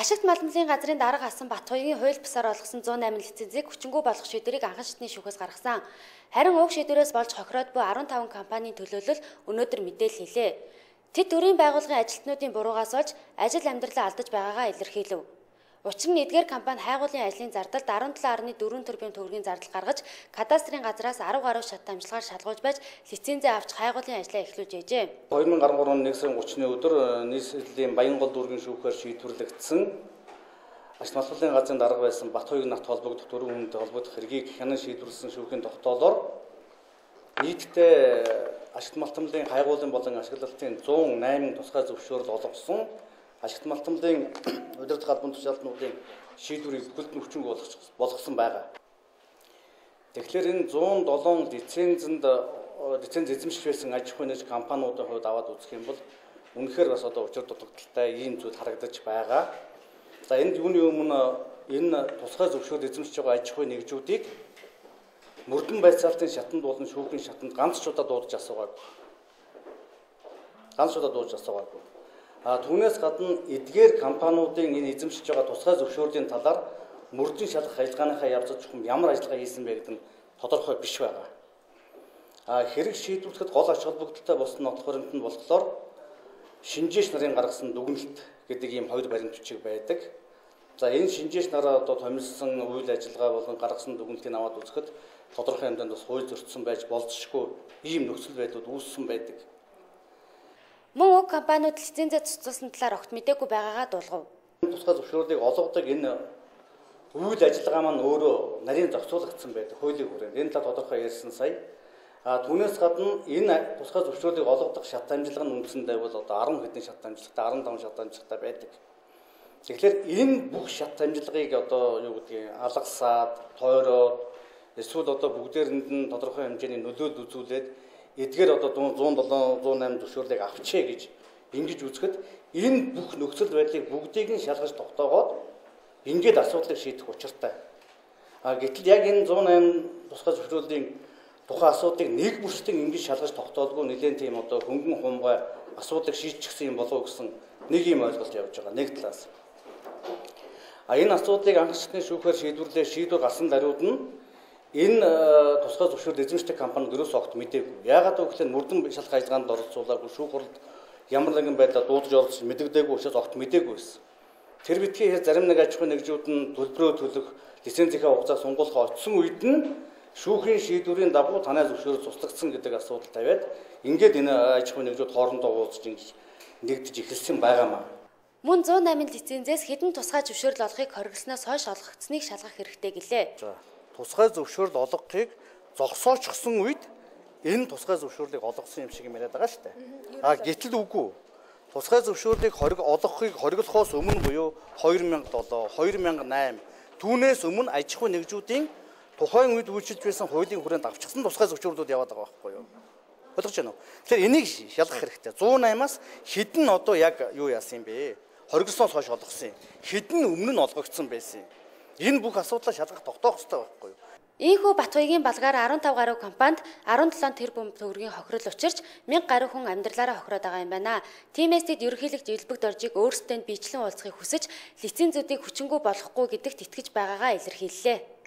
Ашигт малмлын газрын дарга асан Батхуйгийн хууль бусаар олгосон 108 лицензийг хүчингү болгох шийдвэрийг анхан шатны шүүхээс гаргасан. Харин уг шийдвэрээс болж хохироод буй 15 компанийн төлөөлөл өнөөдөр мэдээлэл хийлээ. Тэд төрийн байгууллагын ажилтнуудын буруугаас олж ажил амьдралаа алдаж байгаагаа илэрхийлв. Учир нь эдгээр компани хайгуулын ажлын зардалд 17.4 тэрбум төгрөгийн зардал гаргаж кадастрын газраас 10 гаруй шат амжилгаар шалгуулж байж лицензээ авч хайгуулын ажлаа эхлүүлж байжээ. 2013 оны 1 сарын 30-ны өдөр э, нийслэлийн Баянгол дүүргийн шүүхээр шийдвэрлэгдсэн Ашиг маллын газрын дарга байсан Батхуйг нарт холбогдох дөрвөн хүнтэй холбогдох хэргийг хянан шийдвэрлсэн шүүхийн тогтоолоор нийтдээ ашигт малтмлын хайгуулын болон ашиглалтын 108 тусгай зөвшөөрөл олгосон ашигт малтмлын удирдах албан тушаалтнуудын шийдвэрийг нь хүчин болгосон байгаа. Тэгэхээр энэ 107 лицензэнд лиценз эзэмших байсан аж ахуйн нэгж компаниудын хувьд аваад үзэх юм бол үнэхээр бас одоо учир дутагдaltaй ийм зүйл харагдаж байгаа. За энд юуны өмнө энэ тусгай зөвшөөрөл эзэмшиж байгаа аж ахуйн нэгжүүдийг мөрдөн байцаалтын шатанд болон шүүхийн шатанд ганц ч удаа дуудаж асуугаагүй. Ганц удаа дуудаж асуугаагүй. А түүнээс гадна эдгээр компаниудын энэ эзэмшиж байгаа тусгай зөвшөөрлийн талаар мөрдөн шалгах ажиллагааныхаа явц чухам ямар ажиллагаа хийсэн бэ гэдэг нь тодорхой биш байгаа. А хэрэг шийдвэрлэхэд гол ач холбогдолтой болсон энэ нь болохоор шинжээч нарын гаргасан дүгнэлт гэдэг ийм хоёр баримт бичиг байдаг. За энэ шинжээч нараа одоо томилсон үйл ажиллагаа болон гаргасан дүгнэлтийг аваад үзэхэд тодорхой хэмжээнд бас хууль зөрчсөн байж болзошгүй ийм нөхцөл байдлууд үүссэн байдаг. Мөн уг компаниуд лицензээ цуцсан талаар огт мэдээгүй байгаагаа дуулгав. Тусгай зөвшөөрлийг олгодог энэ үйл ажиллагаа маань өөрөө нарийн зохицуулагдсан байдаг хуулийн хүрээнд. Энэ тал тодорхой ярьсан сая. А түүнээс гадна энэ тусгай зөвшөөрлийг олгодог шат амжилга нь үндсэндээ бол одоо 10 хэдэн шат амжилгатай 15 шат амжилгатай байдаг. Тэгэхээр энэ бүх шат амжилгыг одоо юу гэдгийг алгасаад, тойроод эсвэл одоо бүгдээрэнд нь тодорхой хэмжээний нөлөөлөл үзүүлээд эдгээр одоо 107 108 зөвшөөрлийг авчээ гэж ингэж үзэхэд энэ бүх нөхцөл байдлыг бүгдийг нь шалгаж тогтоогоод ингээд асуудлыг шийдэх учиртай. А гэтэл яг энэ 108 тусгай зөвшөөрлийн тухайн асуудлыг нэг бүрстэн ингэж шалгаж тогтоолгүй нэлээд тийм одоо хөнгөн хумгай асуудлыг шийдчихсэн юм болов гэсэн нэг юм ойлголт явж байгаа нэг талаас. А энэ асуудлыг анхны шүүхээр шийдвэрлээ шийдвэр гарсан даруйд нь Энэ э, тусгай зөвшөөрөл эзэмшдэг компани гэрөөс огт мэдээгүй. Яагаад гэвэл мөрдөн шалгах ажиллагаанд оролцуулаагүй шүүх хурлд ямар нэгэн байдлаар дуудаж оролцож мэдэгдээгүй учраас огт мэдээгүй байсан. Тэр битгий зарим нэг аж ахуйн нэгжүүд нь төлбөрөө төлөх лицензийнхаа хугацаа сунгуулах очсон үед нь шүүхийн шийдвэрийн дагуу танай зөвшөөрөл цуслагдсан гэдэг асуудал тавиад ингээд энэ аж ахуйн нэгжүүд хоорондоо уулзж ингэж нэгдэж эхэлсэн байгаамаа. Мөн 108 лицензээс хэдэн тусгай зөвшөөрөл олохыг хоригдсноос хойш олгогдсныг шалгах хэрэгтэй гэлээ. Тусгай зөвшөөрөл олгохыг зогсоочсон үед энэ тусгай зөвшөөрлийг олгосон юм шиг юм яриад байгаа шүү дээ. А гэтэл үгүй. Тусгай зөвшөөрлийг хориг олгохыг хориглохоос өмнө буюу 2007, 2008 түүнээс өмнө аж ахуй нэгжүүдийн тухайн үед үйлчилж байсан хуулийн хүрээнд авчихсан тусгай зөвшөөрлүүд яваад байгаа байхгүй юу? Ойлгож байна уу? Тэгэхээр энийг шалгах хэрэгтэй. 108-аас хэдэн одоо яг юу яасан юм бэ? Хоригдсоос хойш олгосон юм. Хэдэн өмнө нь олгогдсон байсан юм. Энэ бүх асуудлаа шалгах тогтоох хэрэгтэй байхгүй юу? Ийхүү Батбаягийн балгаар 15 гаруй компанид 17 тэрбум төгрөгийн хохирол учирч 1000 гаруй хүн амьдралаараа хохироод байгаа юм байна. Тиймээс тэд ерөнхийлөгч Элбэг доржийг өөрсдөө нь бичлэн уулзахыг хүсэж лицензүүдийг хүчингү болохгүй гэдэгт итгэж байгаагаа илэрхийллээ.